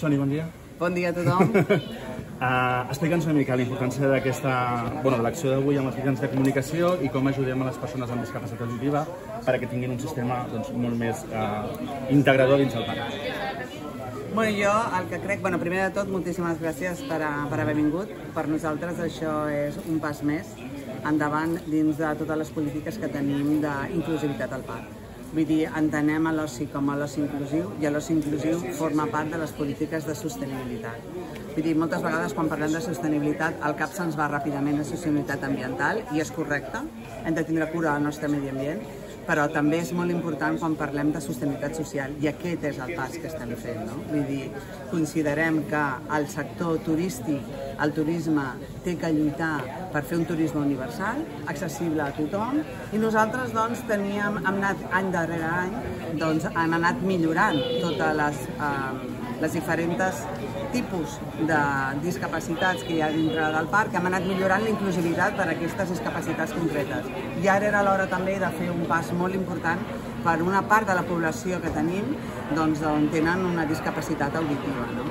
Soni, bon dia. Bon dia a tothom. Uh, Explica'ns una mica la importància d'aquesta, bueno, de l'acció d'avui amb els mitjans de comunicació i com ajudem a les persones amb discapacitat auditiva perquè tinguin un sistema doncs, molt més uh, integrador dins el parc. Bueno, jo el que crec, bueno, primer de tot, moltíssimes gràcies per, a, per haver vingut. Per nosaltres això és un pas més endavant dins de totes les polítiques que tenim d'inclusivitat al parc. Vull dir, entenem a l'oci com a l'oci inclusiu i l'oci inclusiu forma part de les polítiques de sostenibilitat. Vull dir, moltes vegades quan parlem de sostenibilitat el cap se'ns va ràpidament a sostenibilitat ambiental i és correcte, hem de tindre cura del nostre medi ambient, però també és molt important quan parlem de sostenibilitat social i aquest és el pas que estem fent. No? Vull dir, considerem que el sector turístic, el turisme, té que lluitar per fer un turisme universal, accessible a tothom, i nosaltres doncs, teníem, hem anat any darrere any, doncs, hem anat millorant totes les, eh, les diferents tipus de discapacitats que hi ha dintre del parc, hem anat millorant la inclusivitat per a aquestes discapacitats concretes. I ara era l'hora també de fer un pas molt important per una part de la població que tenim doncs, on tenen una discapacitat auditiva. No?